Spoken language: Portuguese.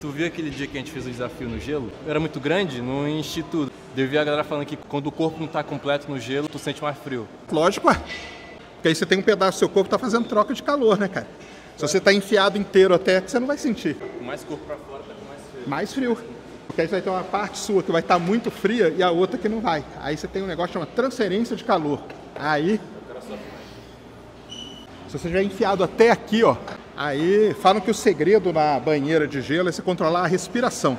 Tu viu aquele dia que a gente fez o desafio no gelo? Era muito grande no instituto. Eu vi a galera falando que quando o corpo não tá completo no gelo, tu sente mais frio. Lógico, ué. Porque aí você tem um pedaço do seu corpo que tá fazendo troca de calor, né, cara? Se você tá enfiado inteiro até, você não vai sentir. Mais corpo pra fora, tá com mais frio. Mais frio. Porque aí você vai ter uma parte sua que vai estar muito fria e a outra que não vai. Aí você tem um negócio chamado transferência de calor. Aí. Se você estiver enfiado até aqui, ó, aí falam que o segredo na banheira de gelo é você controlar a respiração.